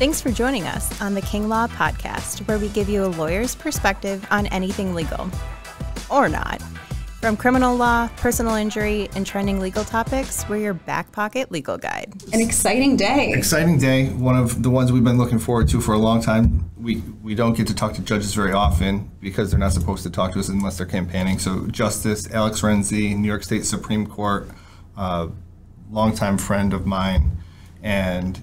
Thanks for joining us on the King Law Podcast, where we give you a lawyer's perspective on anything legal. Or not. From criminal law, personal injury, and trending legal topics, we're your back pocket legal guide. An exciting day. Exciting day. One of the ones we've been looking forward to for a long time. We we don't get to talk to judges very often because they're not supposed to talk to us unless they're campaigning. So Justice Alex Renzi, New York State Supreme Court, uh, longtime friend of mine, and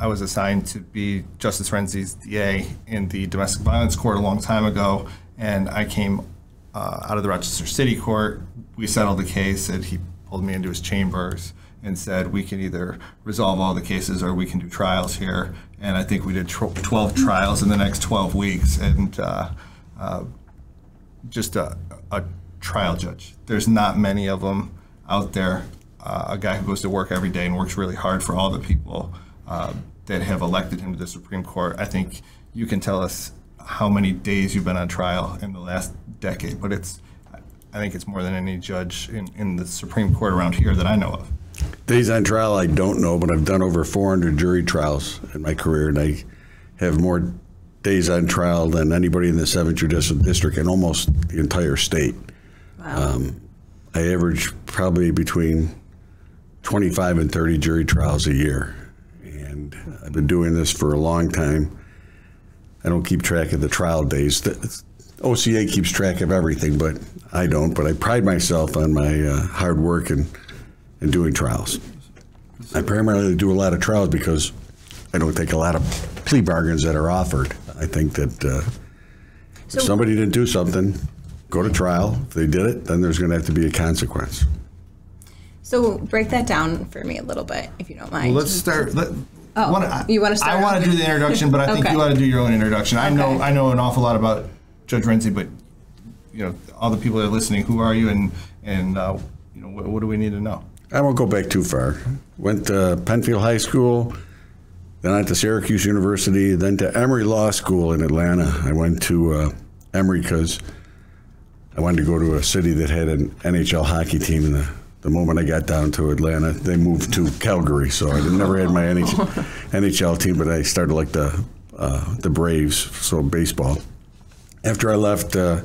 I was assigned to be Justice Renzi's DA in the domestic violence court a long time ago, and I came uh, out of the Rochester City Court. We settled the case, and he pulled me into his chambers and said, "We can either resolve all the cases or we can do trials here." And I think we did tw- 12 trials in the next 12 weeks, and uh, uh, just a, a, trial judge. There's not many of them out there. Uh, a guy who goes to work every day and works really hard for all the people uh, that have elected him to the Supreme Court. I think you can tell us how many days you've been on trial in the last decade, but it's I think it's more than any judge in, in the Supreme Court around here that I know of. Days on trial, I don't know, but I've done over 400 jury trials in my career, and I have more days on trial than anybody in the 7th Judicial District and almost the entire state. Wow. Um, I average probably between 25 and 30 jury trials a year. And I've been doing this for a long time. I don't keep track of the trial days. OCA keeps track of everything, but I don't. But I pride myself on my uh, hard work and, and doing trials. I primarily do a lot of trials because I don't take a lot of plea bargains that are offered. I think that uh, so, if somebody didn't do something, go to trial. If they did it, then there's going to have to be a consequence. So break that down for me a little bit, if you don't mind. Well, let's start. Let, oh, wanna, you want to start? I want to do the introduction, but I think okay. you want to do your own introduction. I okay. know I know an awful lot about Judge Renzi, but you know all the people that are listening. Who are you, and and uh, you know what, what, do we need to know? I won't go back too far. Went to Penfield High School, then I went to Syracuse University, then to Emory Law School in Atlanta. I went to uh, Emory because I wanted to go to a city that had an NHL hockey team in the the moment I got down to Atlanta, they moved to Calgary. So I never had my NHL, NHL team, but I started like the uh, the Braves, so baseball. After I left uh,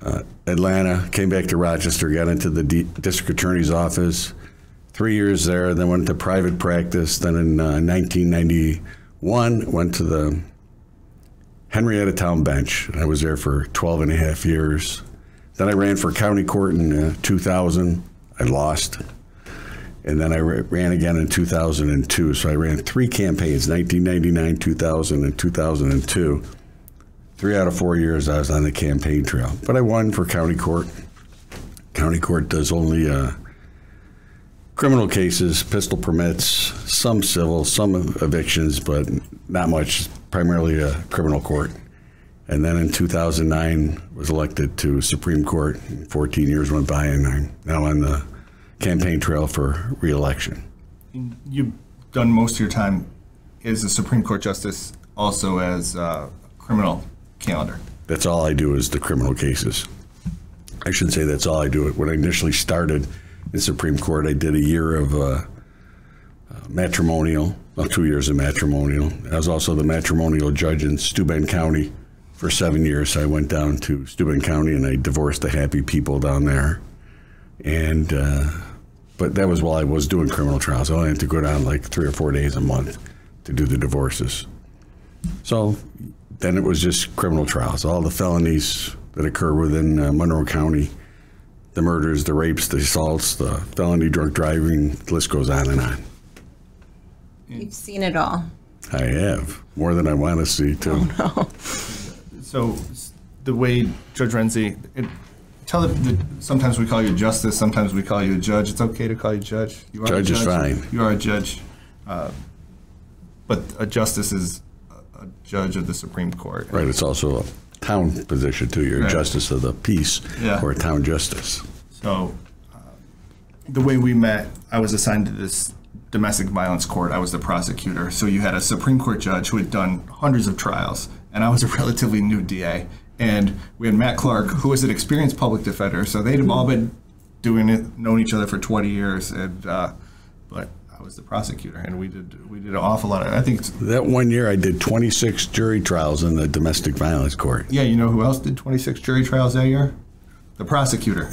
uh, Atlanta, came back to Rochester, got into the D- district attorney's office. Three years there, then went to private practice. Then in 1991, uh, went to the Henrietta Town bench. I was there for 12 and a half years. Then I ran for county court in uh, 2000 I lost. And then I ran again in 2002. So I ran three campaigns 1999, 2000, and 2002. Three out of four years I was on the campaign trail. But I won for county court. County court does only uh, criminal cases, pistol permits, some civil, some evictions, but not much, primarily a criminal court. And then in 2009, was elected to Supreme Court. 14 years went by, and I'm now on the campaign trail for reelection. You've done most of your time as a Supreme Court justice, also as a criminal calendar. That's all I do is the criminal cases. I shouldn't say that's all I do. When I initially started in Supreme Court, I did a year of uh, matrimonial, well, two years of matrimonial. I was also the matrimonial judge in Steuben County for seven years. I went down to Steuben County and I divorced the happy people down there. And, uh, but that was while I was doing criminal trials. I only had to go down like three or four days a month to do the divorces. So then it was just criminal trials, all the felonies that occur within uh, Monroe County the murders, the rapes, the assaults, the felony drunk driving, the list goes on and on. You've seen it all. I have. More than I want to see, too. Oh, no. So the way Judge Renzi, it, tell that sometimes we call you justice, sometimes we call you a judge. It's okay to call you judge. You are judge, a judge is fine. You are a judge, uh, but a justice is a judge of the Supreme Court. Right. It's also a town position too. You're right. a justice of the peace yeah. or a town justice. So uh, the way we met, I was assigned to this domestic violence court. I was the prosecutor. So you had a Supreme Court judge who had done hundreds of trials and I was a relatively new DA. And we had Matt Clark, who was an experienced public defender, so they'd all been doing it, known each other for 20 years. And uh, but I was the prosecutor, and we did we did an awful lot of. I think, That one year, I did 26 jury trials in the domestic violence court. yeah, you know who else did 26 jury trials that year? The prosecutor.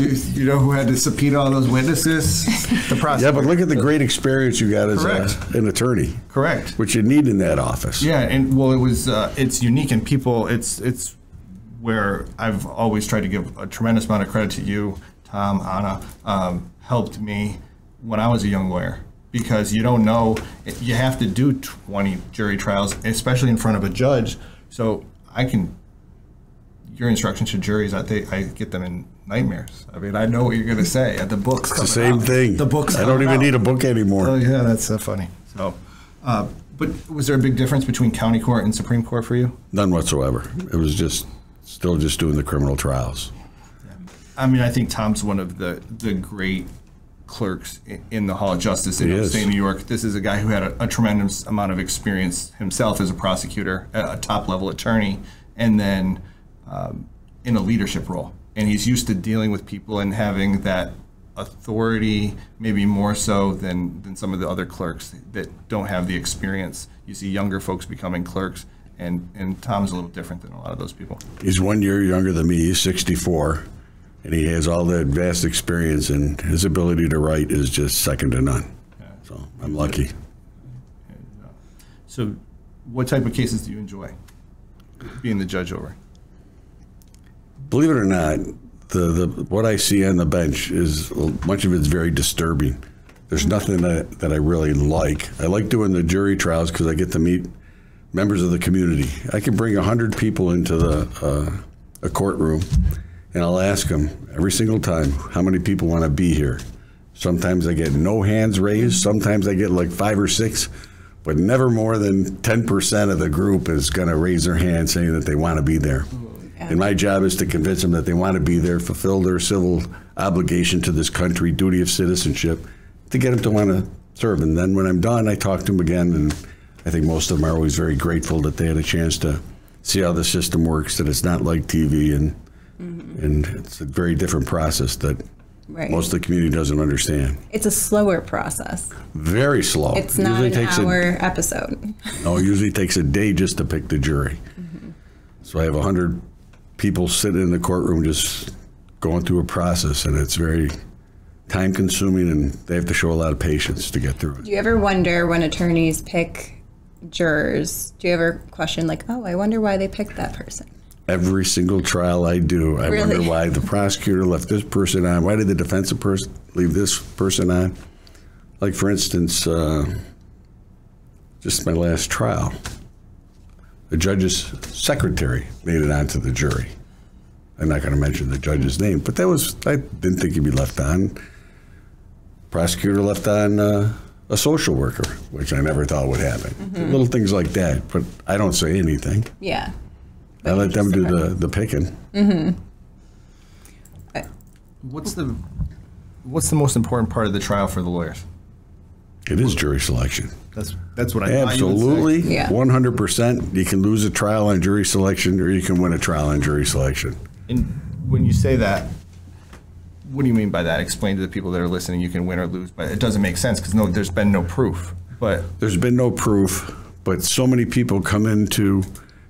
you, you know who had to subpoena all those witnesses? The process. Yeah, but look at the great experience you got as a, an attorney, Correct. which you need in that office. Yeah, and well, it was uh, it's unique, and people, it's it's where I've always tried to give a tremendous amount of credit to you, Tom, Anna, um, helped me when I was a young lawyer because you don't know you have to do 20 jury trials, especially in front of a judge. So I can your instructions to juries, I think I get them in nightmares. I mean, I know what you're going to say at the books. It's the same thing. The books. I don't even out. need a book anymore. Oh yeah, that's uh, funny. So, uh, but was there a big difference between county court and Supreme Court for you? None whatsoever. It was just still just doing the criminal trials. I mean, I think Tom's one of the the great clerks in the Hall of Justice in upstate New York. This is a guy who had a, a tremendous amount of experience himself as a prosecutor, a top level attorney, and then um, in a leadership role. And he's used to dealing with people and having that authority, maybe more so than, than some of the other clerks that don't have the experience. You see younger folks becoming clerks, and, and Tom's a little different than a lot of those people. He's one year younger than me. He's 64, and he has all that vast experience, and his ability to write is just second to none. So I'm lucky. So, what type of cases do you enjoy being the judge over? Believe it or not, the, the what I see on the bench is much of it's very disturbing. There's nothing that, that I really like. I like doing the jury trials because I get to meet members of the community. I can bring 100 people into the uh, a courtroom, and I'll ask them every single time how many people want to be here. Sometimes I get no hands raised. Sometimes I get like five or six, but never more than 10% of the group is going to raise their hand saying that they want to be there. And my job is to convince them that they want to be there, fulfill their civil obligation to this country, duty of citizenship, to get them to want to serve. And then when I'm done, I talk to them again, and I think most of them are always very grateful that they had a chance to see how the system works, that it's not like TV, and mm-hmm. and it's a very different process that Right. most of the community doesn't understand. It's a slower process. Very slow. It's not an takes hour episode. No, it usually takes a day just to pick the jury. Mm-hmm. So I have hundred people sitting in the courtroom just going through a process, and it's very time consuming, and they have to show a lot of patience to get through it. Do you ever wonder when attorneys pick jurors? Do you ever question like, oh, I wonder why they picked that person? Every single trial I do, I wonder why the prosecutor left this person on. Why did the defensive person leave this person on? Like, for instance, uh, just my last trial, the judge's secretary made it onto the jury. I'm not going to mention the judge's name, but that was, I didn't think he'd be left on. Prosecutor left on uh, a social worker, which I never thought would happen. Little things like that, but I don't say anything. Yeah. I let them do the, the picking. Mm-hmm. What's the what's the most important part of the trial for the lawyers? It is jury selection. That's that's what I thought you. Absolutely. Yeah. 100%. You can lose a trial on jury selection or you can win a trial on jury selection. And when you say that, what do you mean by that? Explain to the people that are listening. You can win or lose, but it doesn't make sense because no, there's been no proof. But There's been no proof, but so many people come into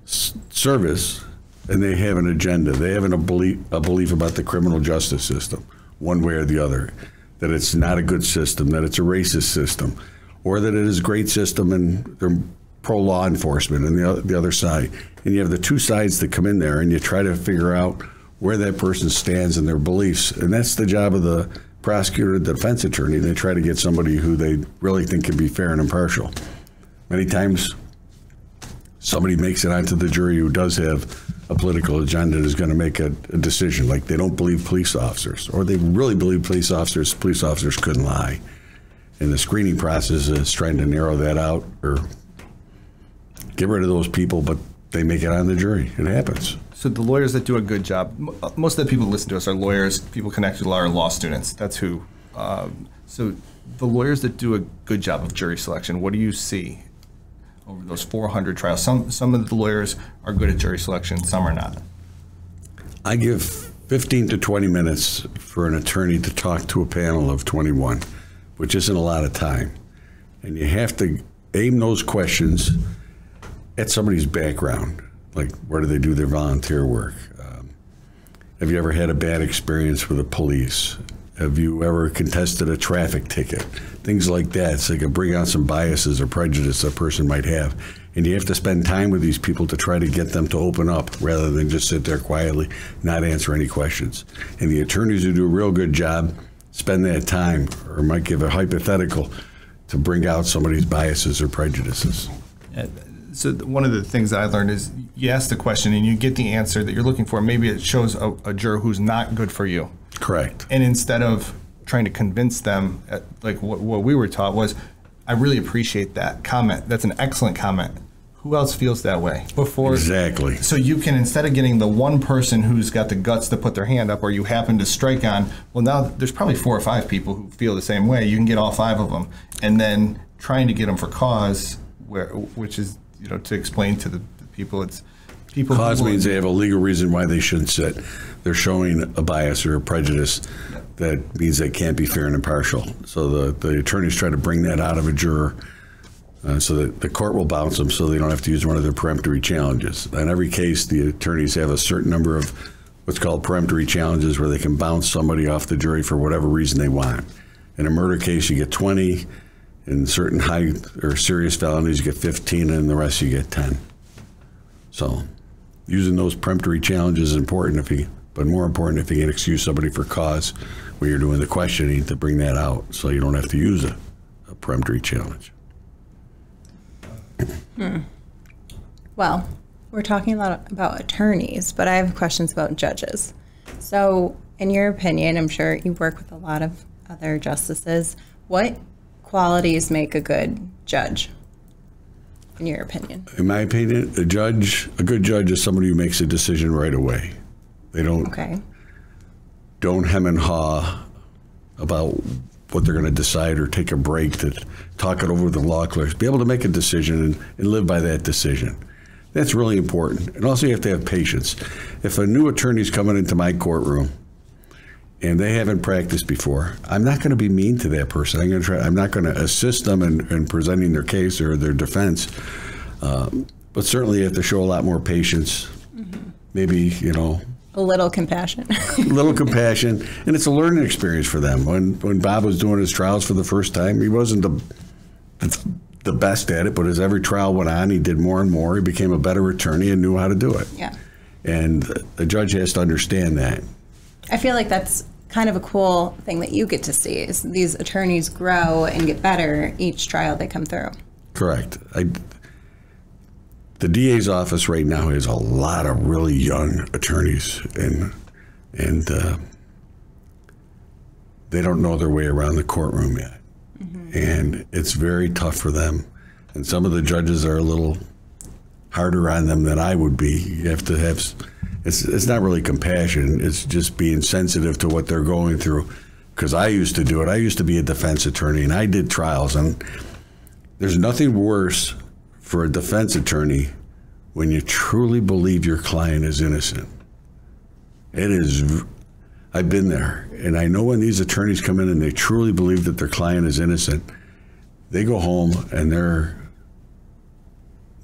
s- service and they have an agenda. They have an, a, belief, a belief about the criminal justice system, one way or the other, that it's not a good system, that it's a racist system, or that it is a great system and they're pro law enforcement and the, oth- the other side. And you have the two sides that come in there and you try to figure out where that person stands and their beliefs. And that's the job of the prosecutor the defense attorney. They try to get somebody who they really think can be fair and impartial. Many times, somebody makes it onto the jury who does have a political agenda and is going to make a, a decision, like they don't believe police officers, or they really believe police officers. Police officers couldn't lie, and the screening process is trying to narrow that out or get rid of those people. But they make it on the jury. It happens. so the lawyers that do a good job, uh, most of the people that listen to us are lawyers. People connected to law are law students. That's who. Um, so the lawyers that do a good job of jury selection, what do you see over those 400 trials? Some some of the lawyers are good at jury selection, some are not. I give 15 to 20 minutes for an attorney to talk to a panel of 21. Which isn't a lot of time. And you have to aim those questions at somebody's background, like where do they do their volunteer work? Um, have you ever had a bad experience with the police? Have you ever contested a traffic ticket? Things like that, so they can bring out some biases or prejudice a person might have. And you have to spend time with these people to try to get them to open up rather than just sit there quietly, not answer any questions. And the attorneys who do a real good job spend that time or might give a hypothetical to bring out somebody's biases or prejudices. So one of the things that I learned is you ask the question and you get the answer that you're looking for. Maybe it shows a, a juror who's not good for you. Correct. And instead of trying to convince them, uh, like what, what we were taught was, I really appreciate that comment. That's an excellent comment. Who else feels that way? Before Exactly. So you can instead of getting the one person who's got the guts to put their hand up, or you happen to strike on, well now there's probably four or five people who feel the same way. You can get all five of them, and then trying to get them for cause, where which is you know to explain to the, the people it's people. Cause means they have a legal reason why they shouldn't sit. They're showing a bias or a prejudice that means they can't be fair and impartial. So the, the attorneys try to bring that out of a juror uh, so that the court will bounce them so they don't have to use one of their peremptory challenges. In every case, the attorneys have a certain number of what's called peremptory challenges where they can bounce somebody off the jury for whatever reason they want. In a murder case, you get 20. In certain high or serious felonies, you get 15, and the rest, you get 10. So, using those peremptory challenges is important if you, but more important if you can excuse somebody for cause when you're doing the questioning to bring that out, so you don't have to use a, a peremptory challenge. Hmm. Well, we're talking a lot about attorneys, but I have questions about judges. So, in your opinion, I'm sure you work with a lot of other justices. What qualities make a good judge, in your opinion? In my opinion, a judge, a good judge, is somebody who makes a decision right away. They don't Okay. don't hem and haw about what they're going to decide or take a break to talk it over with the law clerks. Be able to make a decision and, and live by that decision. That's really important. And also, you have to have patience. If a new attorney's coming into my courtroom and they haven't practiced before, I'm not going to be mean to that person. I'm going to try. I'm not going to assist them in, in presenting their case or their defense. Um, but certainly, you have to show a lot more patience. Maybe you know A little compassion. a little compassion, and it's a learning experience for them. When when Bob was doing his trials for the first time, he wasn't the the best at it, but as every trial went on, he did more and more. He became a better attorney and knew how to do it. yeah. And the judge has to understand that. I feel like that's kind of a cool thing that you get to see is these attorneys grow and get better each trial they come through. Correct. I, the DA's office right now has a lot of really young attorneys, and and uh, they don't know their way around the courtroom yet, and it's very tough for them. And some of the judges are a little harder on them than I would be. You have to have. It's it's not really compassion. It's just being sensitive to what they're going through. Because I used to do it. I used to be a defense attorney, and I did trials, and there's nothing worse for a defense attorney when you truly believe your client is innocent. It is, I've been there. And I know when these attorneys come in and they truly believe that their client is innocent, they go home and they're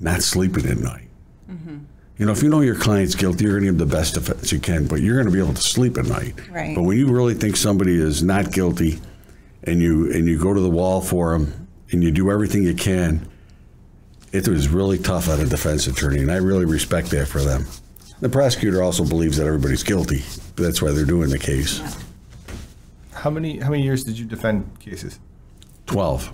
not sleeping at night. Mm-hmm. You know, if you know your client's guilty, you're going to give them the best defense you can, but you're going to be able to sleep at night. Right. But when you really think somebody is not guilty, and you and you go to the wall for them, and you do everything you can, it was really tough on a defense attorney, and I really respect that for them. The prosecutor also believes that everybody's guilty. That's why they're doing the case. How many how many years did you defend cases? Twelve.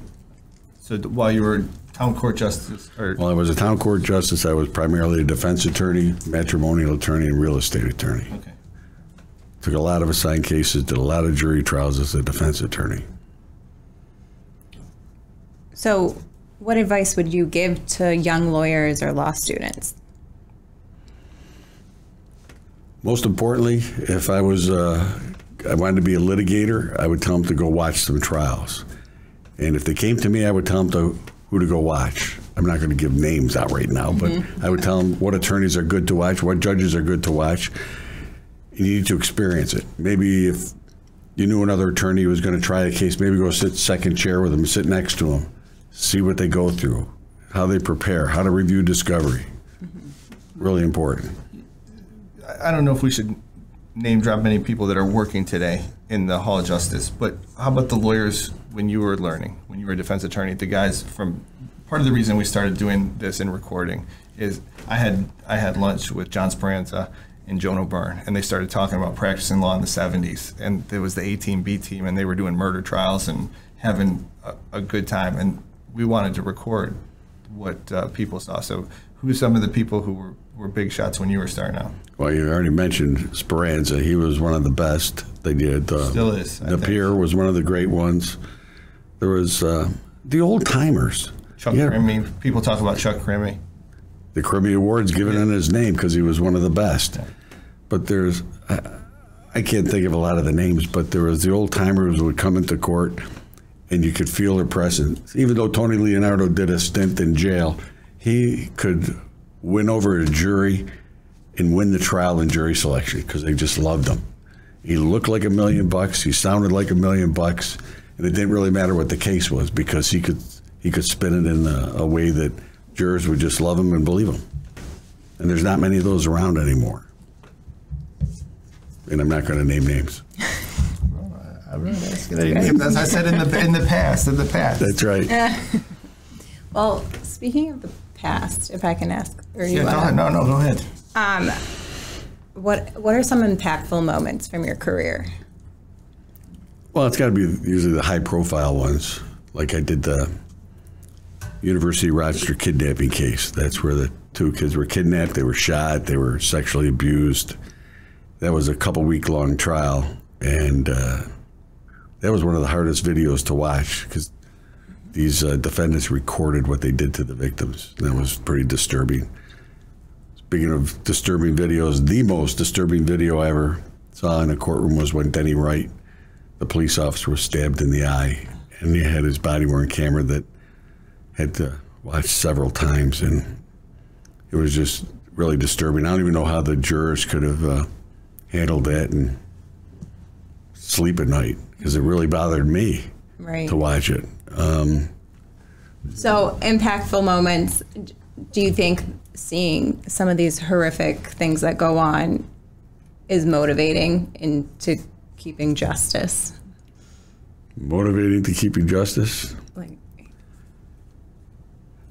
So th- while you were town court justice, or While I was a town court justice, I was primarily a defense attorney, matrimonial attorney, and real estate attorney. okay, Took a lot of assigned cases, did a lot of jury trials as a defense attorney. So, what advice would you give to young lawyers or law students? Most importantly, if I was, uh, I wanted to be a litigator, I would tell them to go watch some trials. And if they came to me, I would tell them to, who to go watch. I'm not going to give names out right now, but I would tell them what attorneys are good to watch, what judges are good to watch. You need to experience it. Maybe if you knew another attorney who was going to try a case, maybe go sit second chair with them, sit next to them, see what they go through, how they prepare, how to review discovery. Mm-hmm. Really important. I don't know if we should name drop many people that are working today in the Hall of Justice, but how about the lawyers when you were learning, when you were a defense attorney, the guys from, part of the reason we started doing this and recording is I had, I had lunch with John Speranza and Joan O'Byrne, and they started talking about practicing law in the 70s. And there was the A team, B team, and they were doing murder trials and having a, a good time. And we wanted to record what uh, people saw. So, who are some of the people who were, were big shots when you were starting out? Well, you already mentioned Speranza. He was one of the best they did. Uh, Still is, I think. Napier was one of the great ones. There was uh, the old timers. Chuck Yeah. Crimi. People talk about Chuck Crimi. the Kirby Awards given in his name because he was one of the best. But there's, I, I can't think of a lot of the names, but there was the old timers would come into court and you could feel their presence. Even though Tony Leonardo did a stint in jail, he could win over a jury and win the trial and jury selection because they just loved him. He looked like a million bucks. He sounded like a million bucks, and it didn't really matter what the case was because he could he could spin it in a, a way that jurors would just love him and believe him. And there's not many of those around anymore. And I'm not going to name names. As I said in the in the past, in the past. That's right. Well, speaking of the past, if I can ask, or you Yeah, go wanna- ahead. No, no, go ahead. Um, what what are some impactful moments from your career? Well, it's got to be usually the high profile ones. Like I did the University of Rochester kidnapping case. That's where the two kids were kidnapped. They were shot. They were sexually abused. That was a couple week long trial, and uh, that was one of the hardest videos to watch because these uh, defendants recorded what they did to the victims. That was pretty disturbing. Speaking of disturbing videos, the most disturbing video I ever saw in a courtroom was when Denny Wright, the police officer, was stabbed in the eye, and he had his body worn camera that had to watch several times, and it was just really disturbing. I don't even know how the jurors could have uh, handled that and sleep at night because it really bothered me Right. to watch it. Um, So impactful moments. Do you think seeing some of these horrific things that go on is motivating into keeping justice? motivating to keeping justice. Like,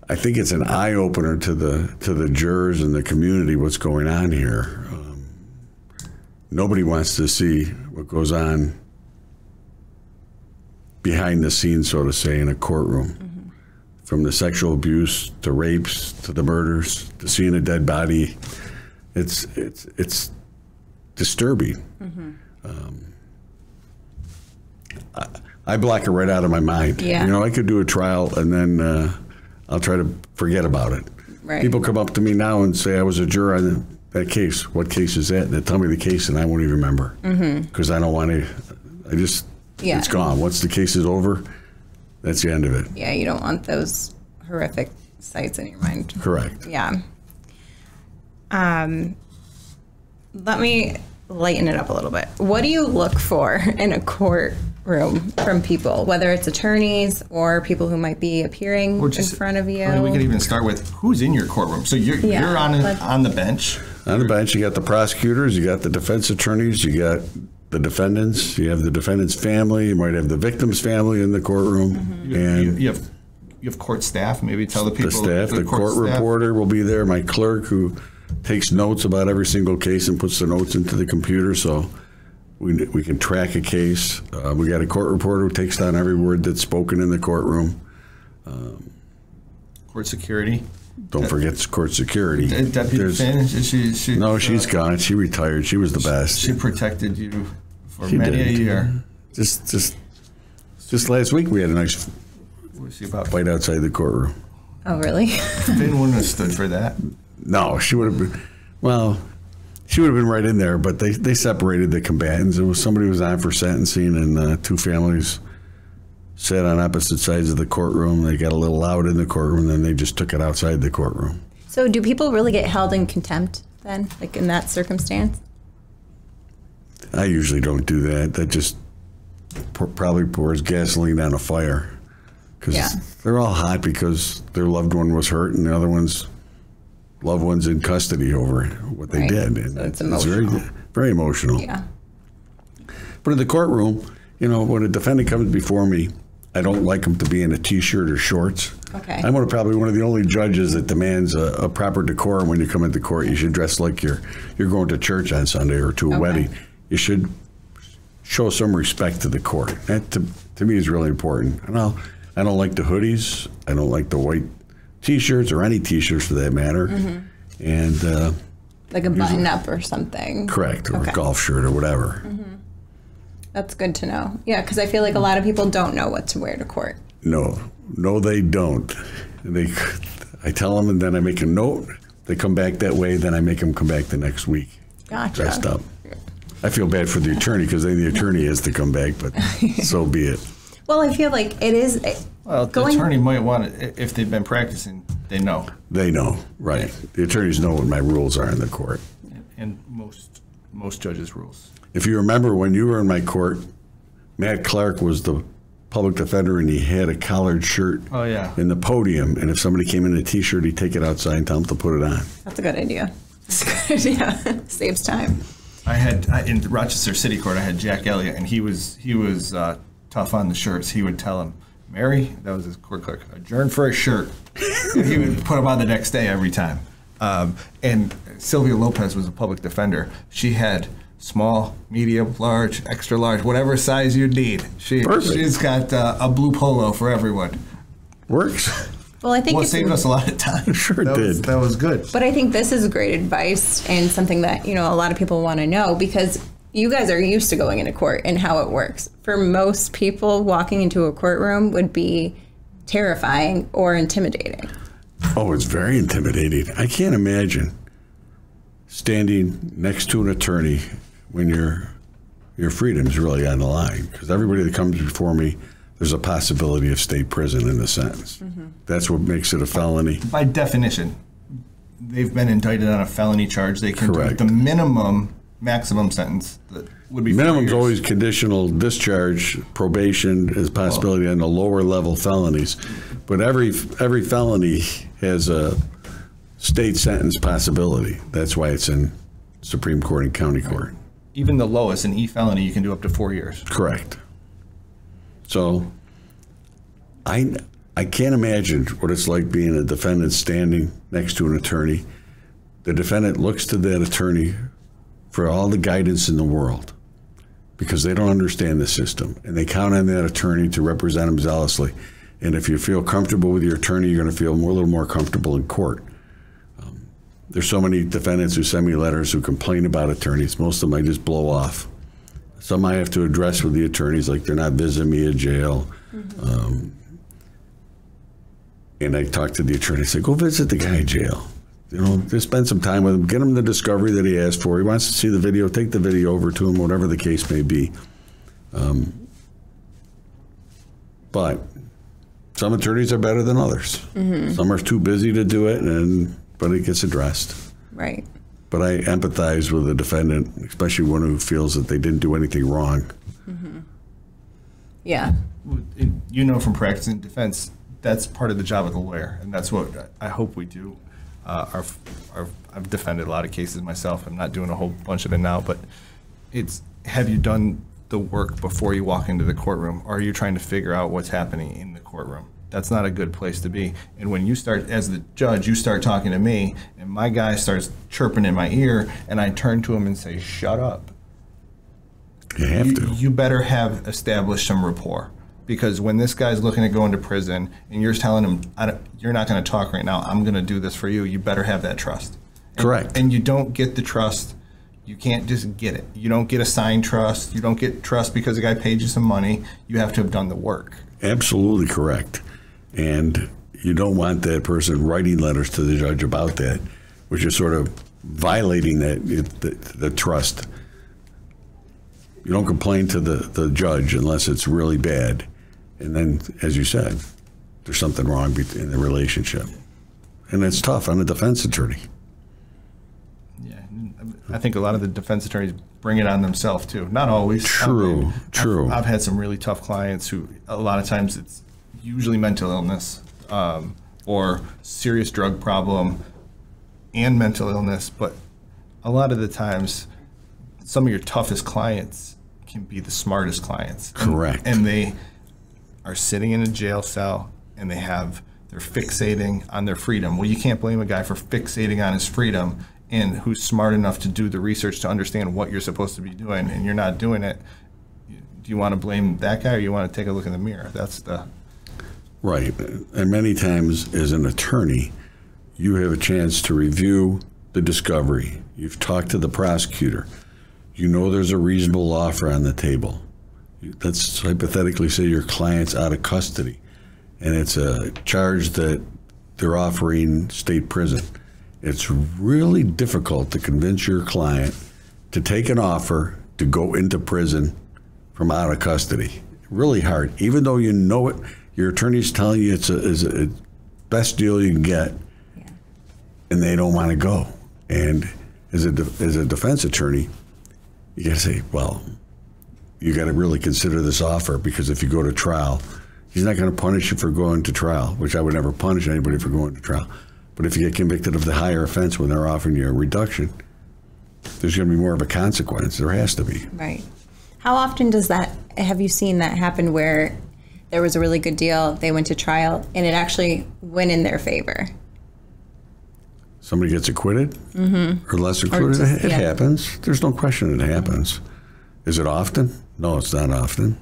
I think it's an eye opener to the to the jurors and the community what's going on here. Um, nobody wants to see what goes on behind the scenes, so to say, in a courtroom. From the sexual abuse to rapes to the murders to seeing a dead body, it's it's it's disturbing. Um, I, I block it right out of my mind. Yeah. You know, I could do a trial and then uh, I'll try to forget about it. Right. People come up to me now and say, I was a juror on that case. What case is that? And they tell me the case and I won't even remember. Because I don't want to, I just, Mm-hmm. Yeah. it's gone. Once the case is over, that's the end of it. yeah, you don't want those horrific sights in your mind. Correct. Yeah. Um, let me lighten it up a little bit. What do you look for in a courtroom from people, whether it's attorneys or people who might be appearing Or in front of you? I mean, we could even start with who's in your courtroom. So you're Yeah, you're on like- on the bench. On the bench, you got the prosecutors, you got the defense attorneys, you got the defendants, you have the defendant's family, you might have the victim's family in the courtroom, Mm-hmm. You, and you have you have court staff. Maybe tell the people the staff, the, court, staff. reporter will be there, my clerk who takes notes about every single case and puts the notes into the computer so we, we can track a case. Uh, we got a court reporter who takes down every word that's spoken in the courtroom. court security. Don't forget court security. Deputy There's- Finn. She, she, No, uh, she's gone. She retired. She was the best. She protected you for She many a did. year. Just, just, just last week we had a nice What was she about? fight outside the courtroom. oh, really? Finn wouldn't have stood for that. No, she would have been. Well, she would have been right in there, but they, they separated the combatants. It was somebody who was on for sentencing, and uh, two families sat on opposite sides of the courtroom. They got a little loud in the courtroom, and then they just took it outside the courtroom. so, do people really get held in contempt then, like in that circumstance? I usually don't do that. That just probably pours gasoline on a fire because Yeah. they're all hot because their loved one was hurt and the other one's loved one's in custody over what they Right. did. And So it's very, emotional. very emotional. Yeah. But in the courtroom, you know, when a defendant comes before me, I don't like them to be in a t-shirt or shorts. Okay. I'm one of, probably one of the only judges that demands a, a proper decorum when you come into court. You should dress like you're you're going to church on Sunday or to a Okay. wedding. You should show some respect to the court. That to, to me is really important. And I'll, I don't like the hoodies. I don't like the white t-shirts or any t-shirts for that matter. Mm-hmm. And uh, Like a button up or something. correct or Okay. a golf shirt or whatever. That's good to know. Yeah, because I feel like a lot of people don't know what to wear to court. No, no, they don't. They, I tell them, and then I make a note. They come back that way. Then I make them come back the next week, Gotcha. dressed up. I feel bad for the attorney because then the attorney has to come back, but so be it. Well, I feel like it is. Well, the going, attorney might want it if they've been practicing. They know, They know, right? The attorneys know what my rules are in the court. and most most judges' rules. If you remember when you were in my court, Matt Clark was the public defender, and he had a collared shirt Oh yeah. in the podium. And if somebody came in a t-shirt, he'd take it outside and tell them to put it on. That's a good idea. It's a good idea. Saves time. I had I, in Rochester City Court. I had Jack Elliott, and he was he was uh, tough on the shirts. He would tell him, "Mary, that was his court clerk, adjourn for a shirt." and he would put them on the next day every time. Um, and Sylvia Lopez was a public defender. She had small, medium, large, extra large, whatever size you need. She Perfect. she's got uh, a blue polo for everyone. Works. Well, I think Well, it saved us a lot of time. Sure that Was, did. that was good. But I think this is great advice and something that, you know, a lot of people want to know because you guys are used to going into court and how it works. For most people, walking into a courtroom would be terrifying or intimidating. Oh, it's very intimidating. I can't imagine standing next to an attorney when your your freedom's really on the line. Because everybody that comes before me, there's a possibility of state prison in the sentence. Mm-hmm. That's what makes it a felony. by definition, they've been indicted on a felony charge. They can Correct. do the minimum maximum sentence that would be four Minimum's years. always conditional discharge, probation is a possibility on the lower level felonies. But every every felony has a state sentence possibility. That's why it's in Supreme Court and County Court. Even the lowest an e felony you can do up to four years. Correct. So I I can't imagine what it's like being a defendant standing next to an attorney. The defendant looks to that attorney for all the guidance in the world because they don't understand the system and they count on that attorney to represent them zealously. And if you feel comfortable with your attorney, you're going to feel more, a little more comfortable in court. There's so many defendants who send me letters who complain about attorneys. Most of them I just blow off. Some I have to address with the attorneys, like they're not visiting me at jail. Um, and I talk to the attorney. I say, go visit the guy in jail. You know, just spend some time with him. Get him the discovery that he asked for. He wants to see the video. Take the video over to him, whatever the case may be. Um, but some attorneys are better than others. Some are too busy to do it, and but it gets addressed. Right. But I empathize with the defendant, especially one who feels that they didn't do anything wrong. Yeah. You know from practicing defense, that's part of the job of the lawyer, and that's what I hope we do. Uh, our, our, I've defended a lot of cases myself. I'm not doing a whole bunch of it now, but it's have you done the work before you walk into the courtroom? Or are you trying to figure out what's happening in the courtroom? That's not a good place to be. And when you start, as the judge, you start talking to me, and my guy starts chirping in my ear, and I turn to him and say, "Shut up." You have you, to. you better have established some rapport because when this guy's looking at going to prison and you're telling him you're not going to talk right now i'm going to do this for you you better have that trust And- Correct. and you don't get the trust you can't just get it you don't get assigned trust you don't get trust because the guy paid you some money you have to have done the work Absolutely correct. And you don't want that person writing letters to the judge about that, which is sort of violating that the, the trust. You don't complain to the, the judge unless it's really bad. And then, as you said, there's something wrong in the relationship. And it's tough on a defense attorney. yeah I think a lot of the defense attorneys bring it on themselves too. Not always. True, I've- true. I've, had some really tough clients who, a lot of times, it's usually mental illness um, or serious drug problem and mental illness. But a lot of the times, some of your toughest clients can be the smartest clients. And- Correct. and they are sitting in a jail cell and they have they're fixating on their freedom. Well, you can't blame a guy for fixating on his freedom and who's smart enough to do the research to understand what you're supposed to be doing and you're not doing it. Do you want to blame that guy or you want to take a look in the mirror? That's the Right. And many times, as an attorney, you have a chance to review the discovery. You've talked to the prosecutor. You know there's a reasonable offer on the table. Let's hypothetically say your client's out of custody and it's a charge that they're offering state prison. It's really difficult to convince your client to take an offer to go into prison from out of custody. Really hard, even though you know it. Your attorney's telling you it's a, is a best deal you can get, and they don't want to go. And as a de- as a defense attorney, you got to say, well, you got to really consider this offer because if you go to trial, he's not going to punish you for going to trial, which I would never punish anybody for going to trial. But if you get convicted of the higher offense when they're offering you a reduction, there's going to be more of a consequence. There has to be. Right. How often does that, have you seen that happen where there was a really good deal, they went to trial, and it actually went in their favor? somebody gets acquitted or less acquitted, just- it yeah. happens. There's no question it happens. Is it often? No, it's not often.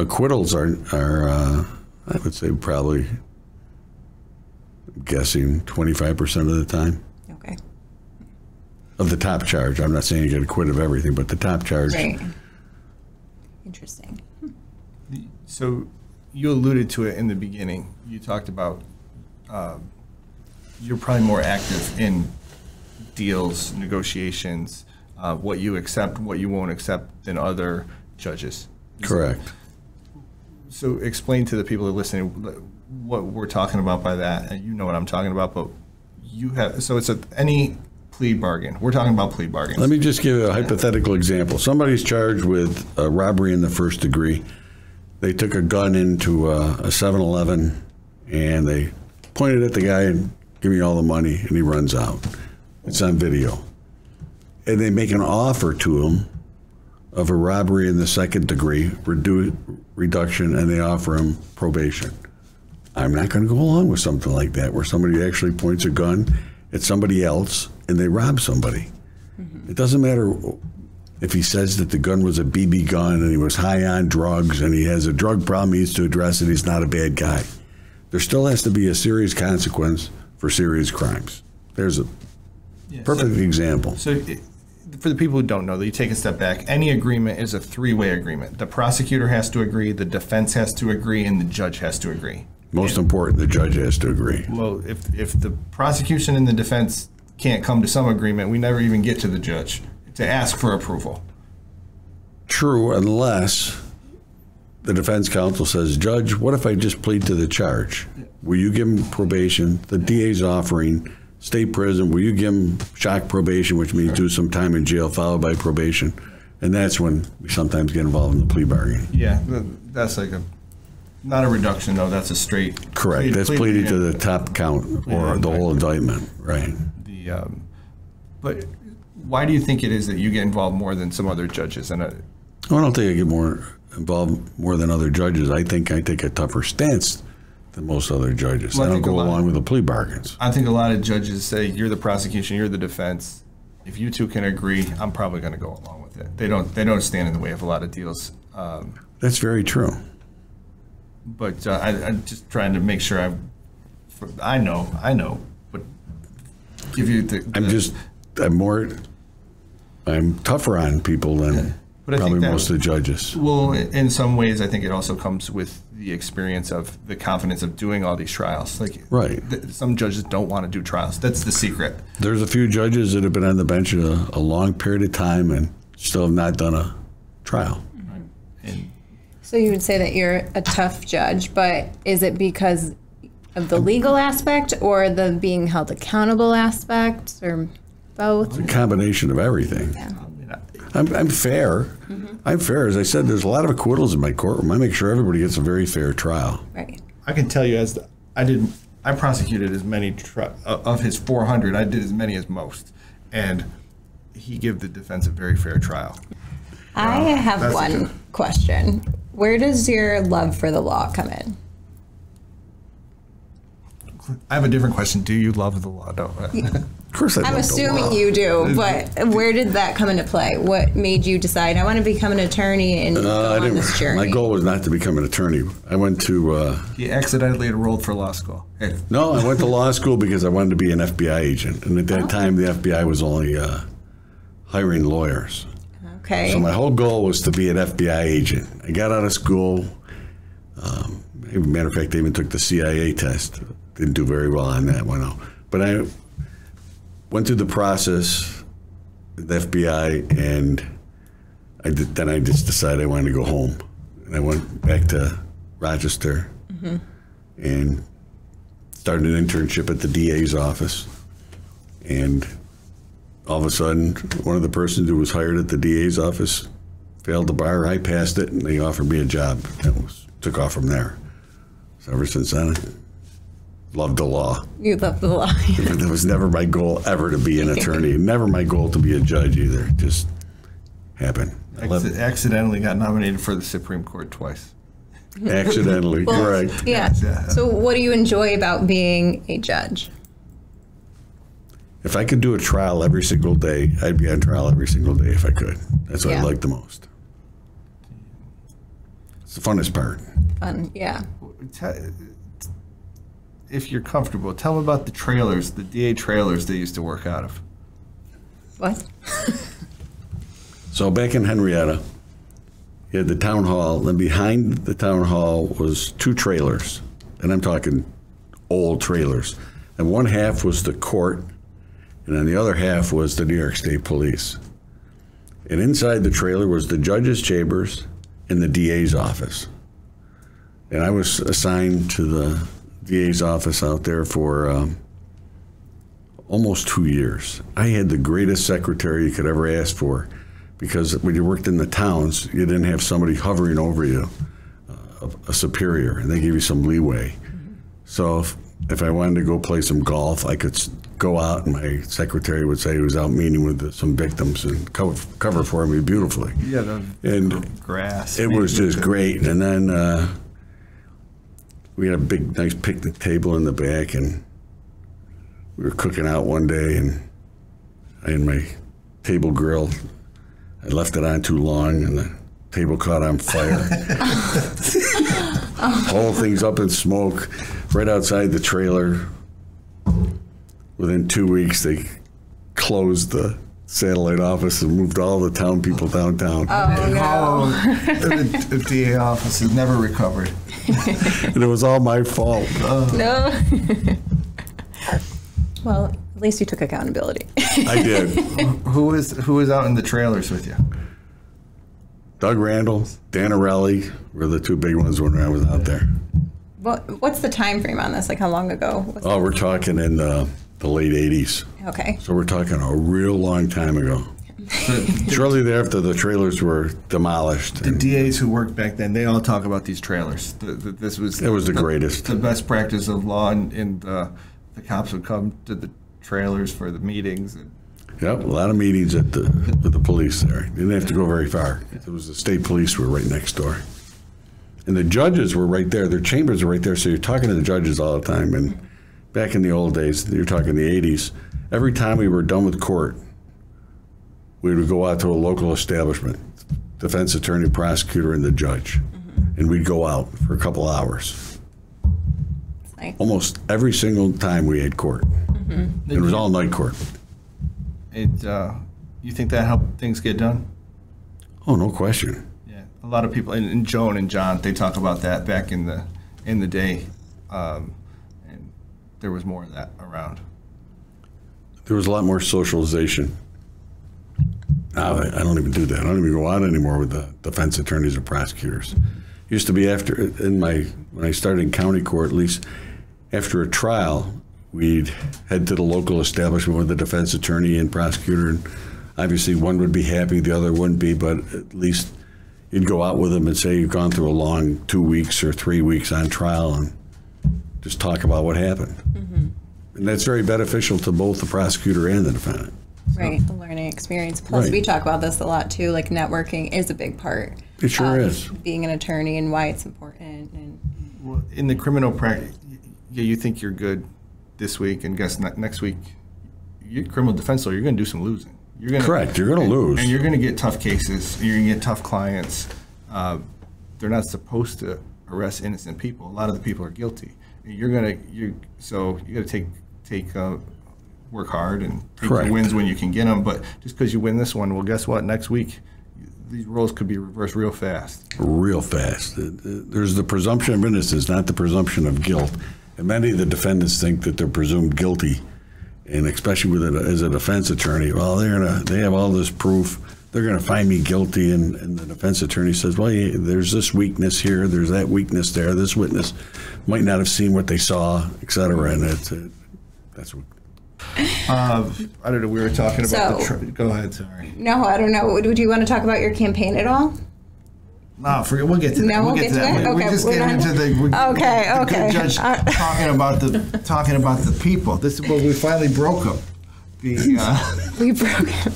Acquittals are, are uh, I would say, probably I'm guessing 25% of the time Okay. of the top charge. I'm not saying you get acquitted of everything, but the top charge. Right. Interesting. So you alluded to it in the beginning. You talked about um, you're probably more active in deals, negotiations, uh, what you accept, what you won't accept than other judges. Correct. So explain to the people that are listening what we're talking about by that. And you know what I'm talking about, but you have so it's a any plea bargain. We're talking about plea bargains. Let me just give you a hypothetical example. Somebody's charged with a robbery in the first degree. They took a gun into uh, a, a 7-Eleven and they pointed at the guy and give me all the money, and he runs out. It's on video. And they make an offer to him of a robbery in the second degree, redu- reduction, and they offer him probation. I'm not going to go along with something like that where somebody actually points a gun at somebody else and they rob somebody. Mm-hmm. It doesn't matter if he says that the gun was a BB gun and he was high on drugs and he has a drug problem he needs to address it, he's not a bad guy. There still has to be a serious consequence for serious crimes. There's a Yeah, so- perfect example. So, it- for the people who don't know, that you take a step back. Any agreement is a three-way agreement. The prosecutor has to agree, the defense has to agree, and the judge has to agree. Most important, the judge has to agree. Well, if if the prosecution and the defense can't come to some agreement, we never even get to the judge to ask for approval. True, unless the defense counsel says, Judge, what if I just plead to the charge? Will you give him probation? The DA's offering state prison. Will you give him shock probation, which means do some time in jail followed by probation? And that's when we sometimes get involved in the plea bargain. Yeah, that's like a not a reduction though. That's a straight Correct. plead- That's plead pleading to the top count or the whole indictment. Right. the. Um, but why do you think it is that you get involved more than some other judges? And uh, I don't think I get more involved more than other judges. I think I take a tougher stance than most other judges. Well, I I don't go lot- along with the plea bargains. I think a lot of judges say you're the prosecution, you're the defense. If you two can agree, I'm probably going to go along with it. They don't. They don't stand in the way of a lot of deals. Um, That's very true. but uh, I, I'm just trying to make sure I. I know, I know, but give you the. I'm just, I'm more, I'm tougher on people than But I think probably that- most of the judges. Well, in some ways, I think it also comes with the experience of the confidence of doing all these trials. Like, Right. th- some judges don't want to do trials. That's the secret. There's a few judges that have been on the bench a, a long period of time and still have not done a trial. And So you would say that you're a tough judge, but is it because of the legal aspect or the being held accountable aspect or Both. A combination of everything. I'm, I'm fair. I'm fair. As I said, there's a lot of acquittals in my courtroom. I make sure everybody gets a very fair trial. Right. I can tell you as the, I did I prosecuted as many tri- uh, of his 400 I did as many as most and he gave the defense a very fair trial. I have that's one good. question. Where does your love for the law come in? I have a different question. Do you love the law? No. Of course, I I'm love the assuming law. you do, but where did that come into play? What made you decide I want to become an attorney and Uh, go I on didn't, this journey? my goal was not to become an attorney. I went to uh, he accidentally enrolled for law school. Hey, no, I went to law school because I wanted to be an FBI agent, and at that time, the FBI was only uh, hiring lawyers. okay. So my whole goal was to be an FBI agent. I got out of school. Um, as a matter of fact, I even took the CIA test. Didn't do very well on that one. But I went through the process, the FBI, and I did, then I just decided I wanted to go home. And I went back to Rochester mm-hmm. and started an internship at the DA's office. And all of a sudden, one of the persons who was hired at the DA's office failed the bar. I passed it, and they offered me a job. That was took off from there. So ever since then, loved the law. you love the law. It was never my goal ever to be an attorney. never my goal to be a judge either. It just happened. I acc- accidentally got nominated for the Supreme Court twice. accidentally, Well, correct. Yeah. Yeah. So, what do you enjoy about being a judge? If I could do a trial every single day, I'd be on trial every single day if I could. That's what I Yeah. like the most. It's the funnest part. Fun. Yeah. Te- If you're comfortable, tell them about the trailers, the DA trailers they used to work out of. What? So back in Henrietta, you had the town hall. Then behind the town hall was two trailers, and I'm talking old trailers. And one half was the court, and then the other half was the New York State Police. And inside the trailer was the judge's chambers and the DA's office. And I was assigned to the DA's office out there for um, almost two years. I had the greatest secretary you could ever ask for because when you worked in the towns, you didn't have somebody hovering over you, uh, a superior, and they gave you some leeway. So if, if I wanted to go play some golf, I could go out, and my secretary would say he was out meeting with some victims and cover, cover for me beautifully. Yeah, the And grass. it was just great. And then uh, we had a big, nice picnic table in the back, and we were cooking out one day, and I had my table grill. I left it on too long, and the table caught on fire. Whole thing's up in smoke, right outside the trailer. Within two weeks, they closed the satellite office and moved all the town people downtown. Oh, the, the DA office has never recovered. And it was all my fault. No. Uh. well, at least you took accountability. I did. Who was who was out in the trailers with you? Doug Randall, Dan Arelli were the two big ones when I was out there. what, what's the time frame on this? Like, how long ago? Was Oh, we're talking in the, the late 80s. Okay. So we're talking a real long time ago. The, Shortly thereafter, the trailers were demolished. the DAs who worked back then, they all talk about these trailers. The, the, this was It was the greatest. the best practice of law, and, and uh, the cops would come to the trailers for the meetings. And Yep, a lot of meetings at the with the police there. Didn't have to go very far. It was the state police were right next door, and the judges were right there. Their chambers were right there, so you're talking to the judges all the time. And back in the old days, you're talking the '80s. Every time we were done with court, we would go out to a local establishment, defense attorney, prosecutor, and the judge, and we'd go out for a couple hours. Nice. Almost every single time we had court. It was all night court. it, uh, you think that helped things get done? Oh, no question. Yeah, a lot of people, and, and Joan and John, they talk about that back in the in the day, um, and there was more of that around. there was a lot more socialization. Now I I don't even do that. I don't even go out anymore with the defense attorneys or prosecutors. Used to be after in my when I started in county court, at least after a trial, we'd head to the local establishment with the defense attorney and prosecutor, and obviously one would be happy, the other wouldn't be, but at least you'd go out with them and say you've gone through a long two weeks or three weeks on trial and just talk about what happened. Mm-hmm. And that's very beneficial to both the prosecutor and the defendant. Right, the learning experience. Plus, Right. we talk about this a lot too. Like networking is a big part. It sure of is. Being an attorney and why it's important. And Well, in the criminal practice, yeah, you think you're good this week, and guess ne- next week, you criminal defense lawyer, you're going to do some losing. You're going to Correct, you're gonna lose. and you're going to get tough cases. You're going to get tough clients. Uh, they're not supposed to arrest innocent people. A lot of the people are guilty. You're going to you so you got to take take uh, work hard and take Correct. your wins when you can get them. But just because you win this one, well, guess what? Next week, these roles could be reversed real fast. real fast. There's the presumption of innocence, not the presumption of guilt. And many of the defendants think that they're presumed guilty, and especially with it as a defense attorney, well, they're gonna they have all this proof. They're going to find me guilty, and, and the defense attorney says, "Well, yeah, there's this weakness here, there's that weakness there. This witness might not have seen what they saw, et cetera." And it's, uh, that's what Uh, I don't know. We were talking about the. Tr- go ahead. Sorry. no, I don't know. Would you want to talk about your campaign at all? No, forget. We'll get to that. No, we'll get to that? We- Okay, We're just we're getting not- into the. we- Okay, the okay. Good judge Uh, talking about the talking about the people. This is where we finally broke them. The uh, We broke it.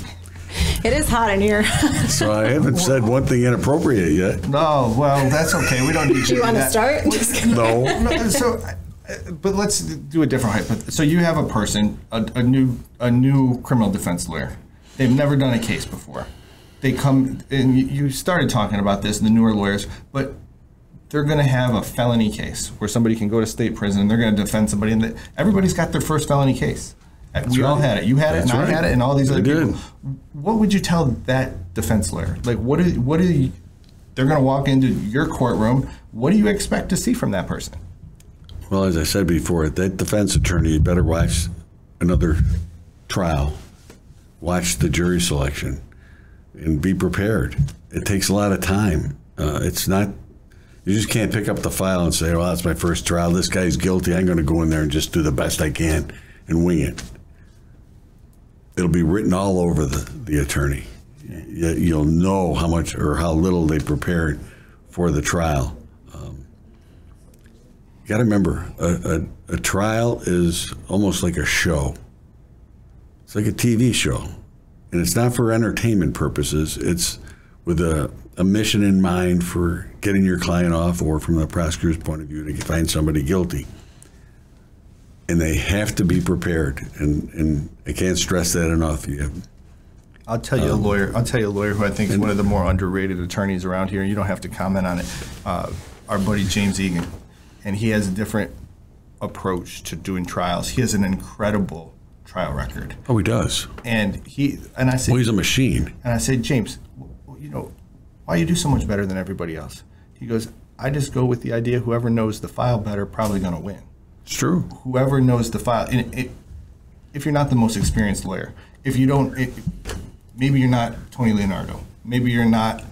It is hot in here. so. I haven't said one thing inappropriate yet. no, well, that's okay. We don't need Do you want to start? Just. No. No, so, but let's do a different hypothesis. So you have a person, a, a new a new criminal defense lawyer. They've never done a case before. They come and you- started talking about this, the newer lawyers, but they're going to have a felony case where somebody can go to state prison and they're going to defend somebody, and everybody's got their first felony case. Uh, we all had it. You had it, That's and I had it, and all these other did. people. What would you tell that defense lawyer? Like, what do what do you, they're going to walk into your courtroom? What do you expect to see from that person? Well, as I said before, that defense attorney better watch another trial, watch the jury selection, and be prepared. It takes a lot of time. Uh, it's not, you just can't pick up the file and say, well, that's my first trial. This guy's guilty. I'm going to go in there and just do the best I can and wing it. It'll be written all over the, the attorney. You, you'll know how much or how little they prepared for the trial. You got to remember, a, a, a trial is almost like a show. It's like a TV show. And it's not for entertainment purposes. It's with a, a mission in mind for getting your client off or from the prosecutor's point of view to find somebody guilty. And they have to be prepared. And, and I can't stress that enough. You have, I'll tell you a lawyer. I'll tell you a lawyer who I think is one of the more underrated attorneys around here. And you don't have to comment on it. Uh, our buddy James Egan, and he has a different approach to doing trials. He has an incredible trial record, oh, he does. and he and I said, Well, he's a machine. and I said, James, you know, why you do so much better than everybody else? He goes, I just go with the idea. Whoever knows the file better, probably going to win It's true. whoever knows the file. And it, if you're not the most experienced lawyer, if you don't, it, maybe you're not Tony Leonardo, maybe you're not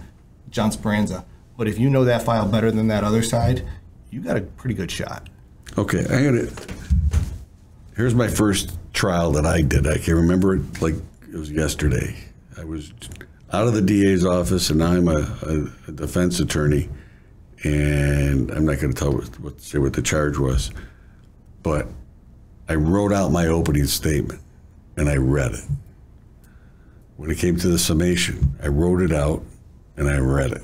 John Speranza, but if you know that file better than that other side, you got a pretty good shot. Okay, I got it. Here's my first trial that I did. I can remember it like it was yesterday. I was out of the DA's office, and now I'm a, a, defense attorney, and I'm not going to tell what, what say what the charge was, but I wrote out my opening statement, and I read it. When it came to the summation, I wrote it out, and I read it.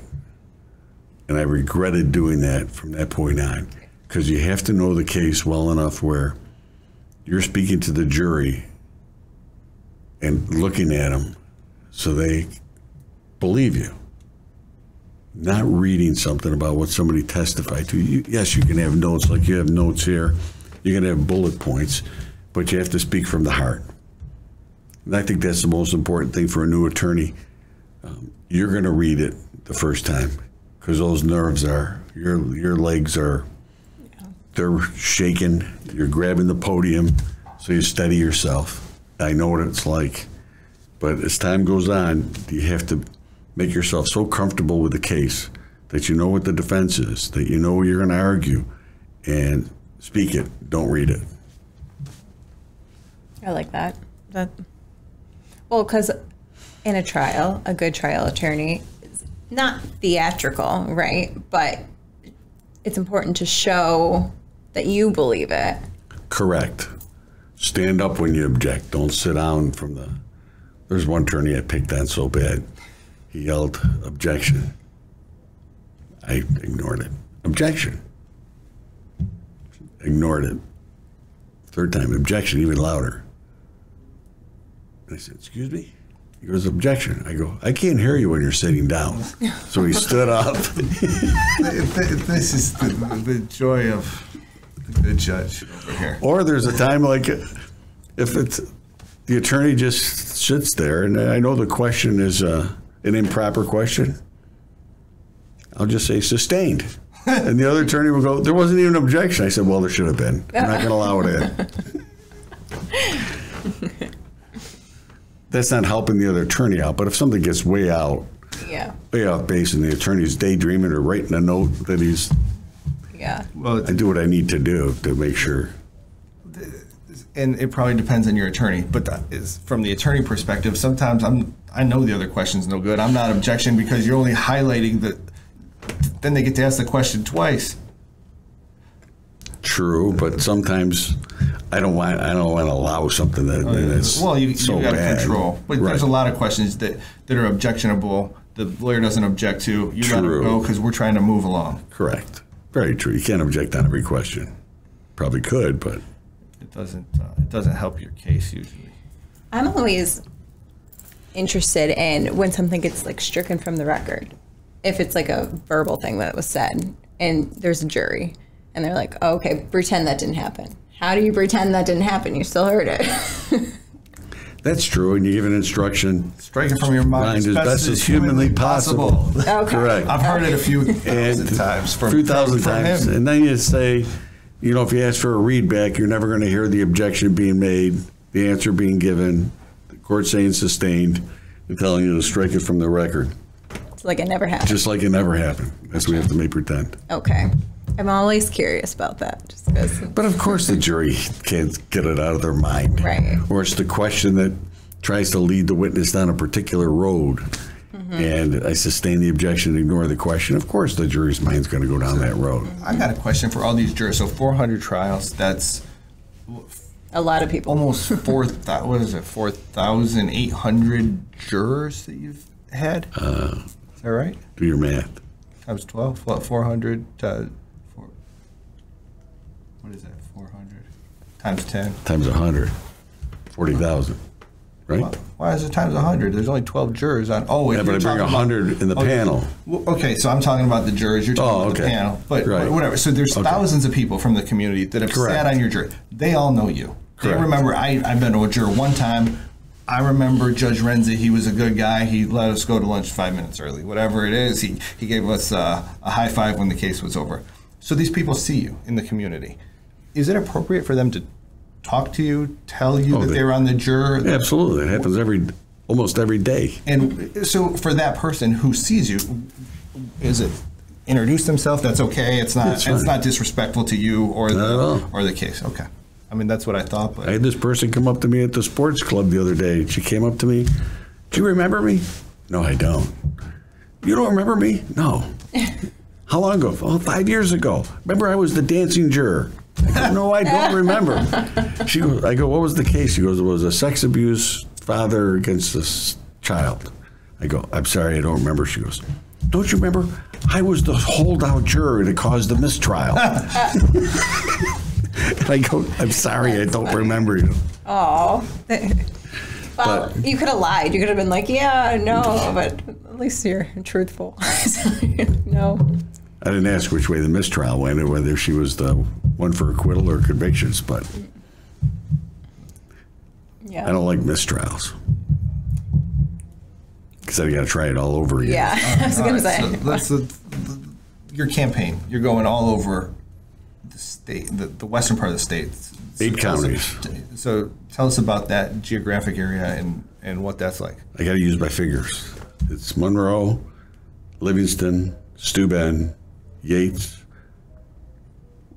And I regretted doing that from that point on because you have to know the case well enough where you're speaking to the jury and looking at them so they believe you. Not reading something about what somebody testified to. You, yes, you can have notes like you have notes here. You can have bullet points, but you have to speak from the heart. And I think that's the most important thing for a new attorney. Um, you're going to read it the first time because those nerves are your your legs are they're shaking. You're grabbing the podium, so you steady yourself. I know what it's like, but as time goes on, you have to make yourself so comfortable with the case that you know what the defense is, that you know you're going to argue, and speak it. Don't read it. I like that. That well, because in a trial, a good trial attorney not theatrical, right? But it's important to show that you believe it. Correct. Stand up when you object. Don't sit down from the. There's one attorney I picked on so bad. He yelled, objection. I ignored it. Objection. Ignored it. Third time, objection, even louder. I said, excuse me? He goes, objection. I go, I can't hear you when you're sitting down. So he stood up. This is the, the joy of the good judge over here. Or there's a time like if it's the attorney just sits there, and I know the question is uh, an improper question. I'll just say sustained. And the other attorney will go, There wasn't even an objection. I said, Well, there should have been. I'm not going to allow it in. That's not helping the other attorney out. But if something gets way out, Yeah. way off base, and the attorney's daydreaming or writing a note that he's, Yeah. Well, I do what I need to do to make sure. and it probably depends on your attorney, but that is from the attorney perspective. Sometimes I'm I know the other question's no good. I'm not objection because you're only highlighting the. Then they get to ask the question twice. True, but sometimes I don't want I don't want to allow something that, that's Oh, Well, you, so you got to control. But right. there's a lot of questions that, that are objectionable. The lawyer doesn't object to. You got to True. go because we're trying to move along. Correct. Very true. You can't object on every question. Probably could, but It doesn't. Uh, it doesn't help your case usually. I'm always interested in when something gets like stricken from the record. If it's like a verbal thing that was said and there's a jury and they're like, oh, okay, pretend that didn't happen. How do you pretend that didn't happen? You still heard it. that's true. And you give an instruction. Strike it from your mind, Mind as best as humanly possible. Okay. Correct. I've heard it a few thousand times from a few thousand from times, him. and then you say, you know, if you ask for a readback, you're never going to hear the objection being made, the answer being given, the court saying sustained, and telling you to strike it from the record, it's like it never happened. just like it never happened. That's what we have to make pretend. okay. I'm always curious about that just because. But of course, the jury can't get it out of their mind. Right. Or it's the question that tries to lead the witness down a particular road. Mm-hmm. And I sustain the objection, to ignore the question. Of course, the jury's mind's going to go down that road. I got a question for all these jurors. So 400 trials. That's A lot of people. almost four. thou- what is it? 4,800 jurors that you've had. Uh, is that right? Do your math. Times 12. What? 400. Uh, four, what is that? 400 times 10. Times 100. 40,000. Right? Why is it times 100? There's only 12 jurors on. Oh, Yeah, if but I bring talking about- 100 in the Oh, panel. Well, okay, so I'm talking about the jurors. You're talking Oh, about the okay. panel, but Right. whatever. So there's Okay. thousands of people from the community that have Correct. sat on your jury. They all know you. Correct. They remember. I I've been to a juror one time. I remember Judge Renzi. He was a good guy. He let us go to lunch five minutes early. Whatever it is, he he gave us uh, a high five when the case was over. So these people see you in the community. Is it appropriate for them to talk to you, tell you Oh, that they- they're on the juror? Absolutely. It happens every, almost every day. And so for that person who sees you, is it introduce themselves? That's okay. It's not. That's it's not disrespectful to you or the or the case. Okay. I mean that's what I thought. But I had this person come up to me at the sports club the other day. She came up to me. Do you remember me? No, I don't. You don't remember me? No. How long ago? Oh, five years ago. Remember, I was the dancing juror. I go, no, I don't remember. She I go, what was the case? She goes, it was a sex abuse father against a s- child. I go, I'm sorry, I don't remember. She goes, don't you remember? I was the holdout juror that caused the mistrial. and I go, I'm sorry, I don't remember you. Oh. well, But- you could have lied. You could have been like, yeah, no, but at least you're truthful. no. I didn't ask which way the mistrial went or whether she was the one for acquittal or convictions, but Yeah. I don't like mistrials. Because I've got to try it all over again. Yeah. I was going to say. so that's the, the, your campaign. You're going all over the state, the, the western part of the state. So Eight tell us- counties. so tell us about that geographic area and and what that's like. I got to use my fingers. It's Monroe, Livingston, Steuben, Yates,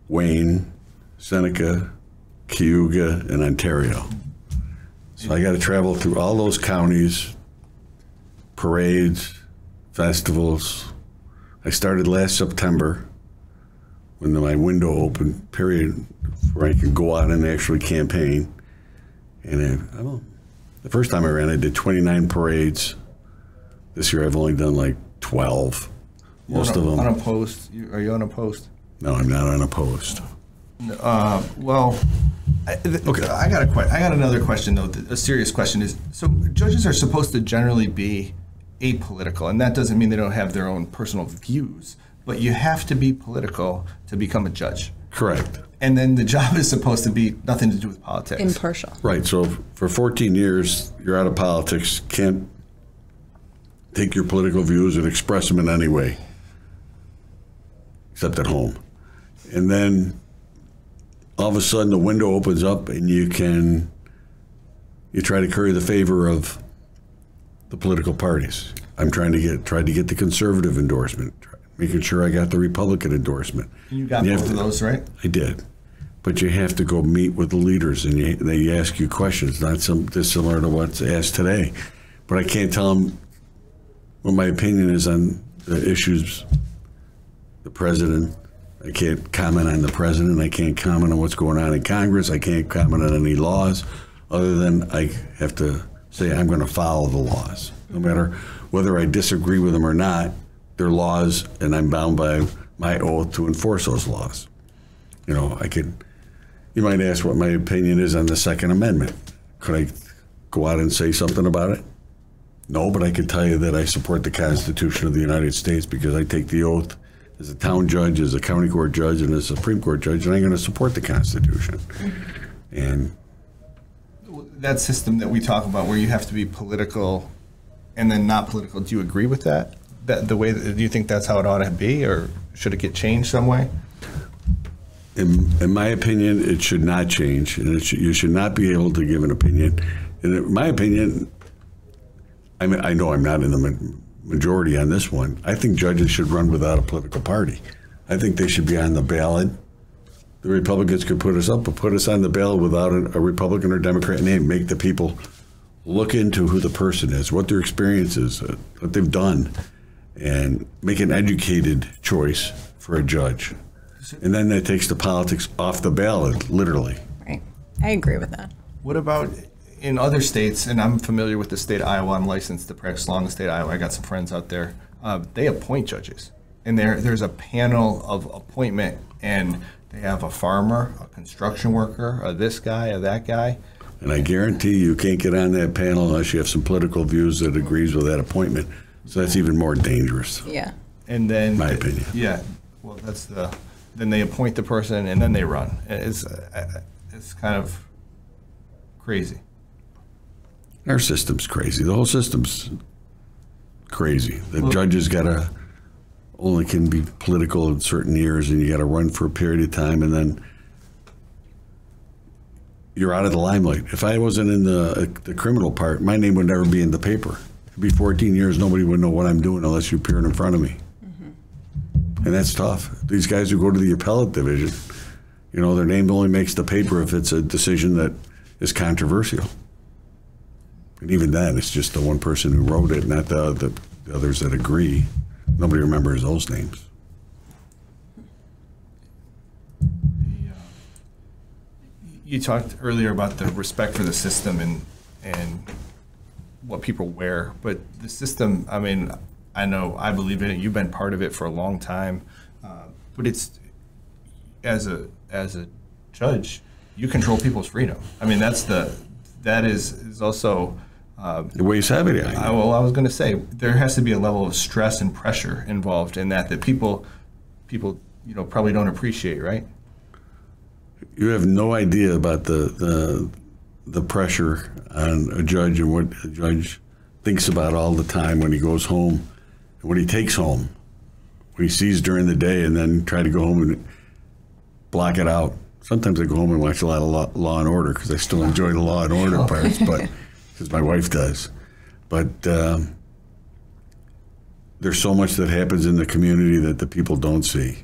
Wayne, Seneca, Cayuga, and Ontario. So I got to travel through all those counties, parades, festivals. I started last September when my window opened, period, where I could go out and actually campaign. And I, I don't, the first time I ran, I did 29 parades. This year I've only done like 12. Most of them. Unopposed, You- are you unopposed? No, I'm not on a post. Uh, well, I, th- Okay. I got a que- I got another question though. A serious question is: so judges are supposed to generally be apolitical, and that doesn't mean they don't have their own personal views, but you have to be political to become a judge. Correct. And then the job is supposed to be nothing to do with politics. Impartial. Right. So for 14 years, you're out of politics, can't take your political views and express them in any way, except at home. And then all of a sudden, the window opens up, and you can you try to curry the favor of the political parties. I'm trying to get tried to get the conservative endorsement, making sure I got the Republican endorsement. you got And you have both of to- those, right? I did. But you have to go meet with the leaders and you, they ask you questions, not some dissimilar to what's asked today. But I can't tell them what my opinion is on the issues, the president. I can't comment on the president. I can't comment on what's going on in Congress. I can't comment on any laws other than I have to say I'm going to follow the laws. No matter whether I disagree with them or not, they're laws and I'm bound by my oath to enforce those laws. You know, I could, you might ask what my opinion is on the Second Amendment. Could I go out and say something about it? No, but I could tell you that I support the Constitution of the United States because I take the oath as a town judge, as a county court judge, and as a Supreme Court judge, and I'm going to support the Constitution. And That system that we talk about, where you have to be political and then not political. Do you agree with that? That the way that, do you think that's how it ought to be, or should it get changed some way? in, in my opinion, it should not change, and it should, you should not be able to give an opinion. And in my opinion, I mean, I know I'm not in the majority on this one. I think judges should run without a political party. I think they should be on the ballot. The Republicans could put us up, but put us on the ballot without a, a Republican or Democrat name. Make the people look into who the person is, what their experience is, uh, what they've done, and make an educated choice for a judge. And then that takes the politics off the ballot, literally. Right. I agree with that. What about in other states? And I'm familiar with the state of Iowa. I'm licensed to practice law in the state of Iowa. I got some friends out there. Uh, they appoint judges, and there there's a panel of appointment, and they have a farmer, a construction worker, a this guy, a that guy. And I guarantee you can't get on that panel unless you have some political views that agrees with that appointment. So that's even more dangerous. Yeah. And then, My opinion. Yeah, well, that's the. Then they appoint the person, and then they run. It's uh, it's kind of crazy. Our system's crazy. The whole system's crazy. The judges gotta only can be political in certain years, and you gotta run for a period of time, and then you're out of the limelight. If I wasn't in the uh, the criminal part, my name would never be in the paper. It'd be 14 years, nobody would know what I'm doing unless you appeared in front of me. Mm-hmm. And that's tough. These guys who go to the appellate division, you know, their name only makes the paper if it's a decision that is controversial. And even then, it's just the one person who wrote it, not the, the, the others that agree. Nobody remembers those names. You talked earlier about the respect for the system and and what people wear, but the system. I mean, I know I believe in it. You've been part of it for a long time, uh, but it's as a as a judge, you control people's freedom. I mean, that's the that is is also. Uh, It weighs heavy on I, well, I was going to say there has to be a level of stress and pressure involved in that that people people you know probably don't appreciate, right? You have no idea about the, the, the pressure on a judge and what a judge thinks about all the time when he goes home and what he takes home. What he sees during the day and then try to go home and block it out. Sometimes I go home and watch a lot of Law, law and Order because I still enjoy the Law and Order parts, but because my wife does. But um, there's so much that happens in the community that the people don't see.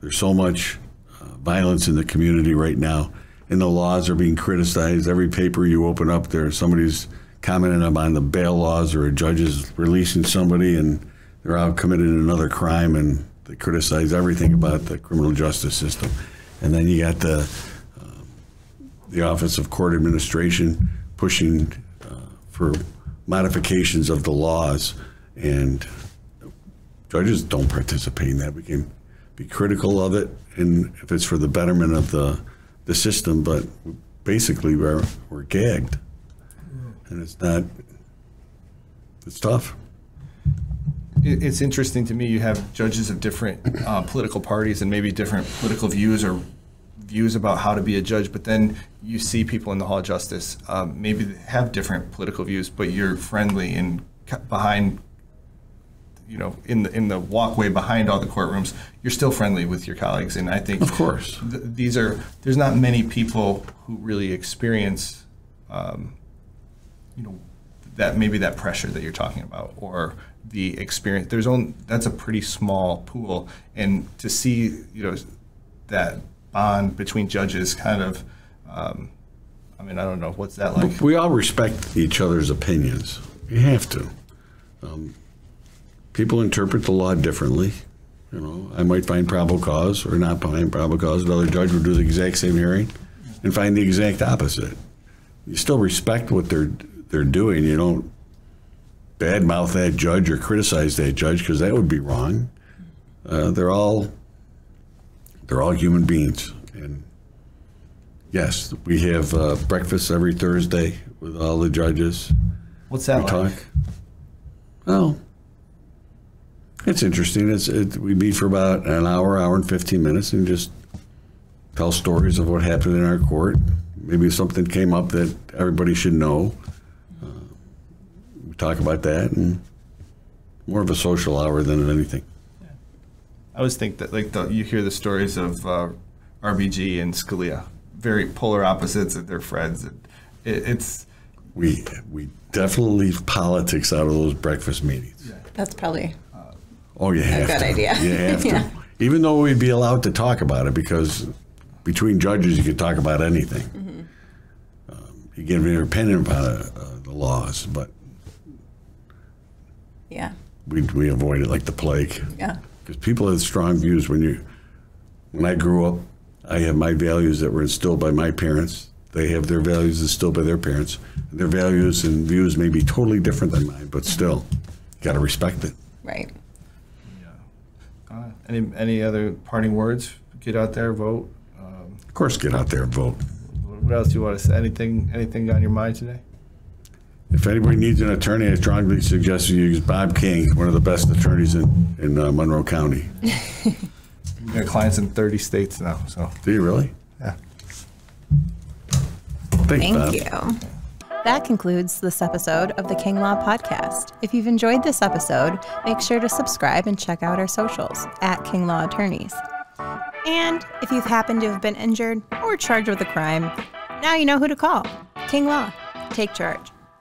There's so much uh, violence in the community right now, and the laws are being criticized. Every paper you open up, there somebody's commenting on the bail laws, or a judge is releasing somebody, and they're out committed another crime, and they criticize everything about the criminal justice system. And then you got the uh, the Office of Court Administration pushing for modifications of the laws, and judges don't participate in that. We can be critical of it, and if it's for the betterment of the the system, but basically we're we're gagged, and it's not. It's tough. It's interesting to me, you have judges of different uh, political parties and maybe different political views or views about how to be a judge, but then you see people in the Hall of Justice, um, maybe they have different political views, but you're friendly and behind, you know, in the, in the walkway behind all the courtrooms, you're still friendly with your colleagues. And I think. Of course. th- These are, there's not many people who really experience um, you know that maybe that pressure that you're talking about or the experience there's only that's a pretty small pool and to see you know that bond between judges kind of um, i mean i don't know what's that like We all respect each other's opinions. You have to. Um, people interpret the law differently. You know, I might find probable cause or not find probable cause. Another judge would do the exact same hearing and find the exact opposite. You still respect what they're they're doing. You don't badmouth that judge or criticize that judge because that would be wrong. Uh, they're all they're all human beings, and yes, we have uh, breakfast every Thursday with all the judges. what's that We like talk. Well, it's interesting. It's it, we meet for about an hour, hour and fifteen minutes, and just tell stories of what happened in our court. Maybe something came up that everybody should know. Uh, we talk about that, and more of a social hour than anything. I always think that like the, you hear the stories of uh, rbg and scalia very polar opposites and they're friends it, it's We we definitely leave politics out of those breakfast meetings. That's probably Oh, you have good to. idea. You have to. Yeah. Even though we'd be allowed to talk about it because between judges you could talk about anything. Mm-hmm. Um, you get your opinion about uh, the laws, but yeah, we, we avoid it like the plague. yeah, Because people have strong views. When you, when I grew up, I have my values that were instilled by my parents. They have their values instilled by their parents. Their values and views may be totally different than mine, but still, got to respect it. right. uh, any any other parting words get out there vote Of course, get out there and vote. what else do you want to say anything anything on your mind today If anybody needs an attorney, I strongly suggest you use Bob King, one of the best attorneys in, in uh, Monroe County. We've got clients in 30 states now, so Do you really? yeah. Thanks, Thank Bob. you. That concludes this episode of the King Law Podcast. If you've enjoyed this episode, make sure to subscribe and check out our socials at King Law Attorneys. And if you've happened to have been injured or charged with a crime, now you know who to call King Law. Take charge.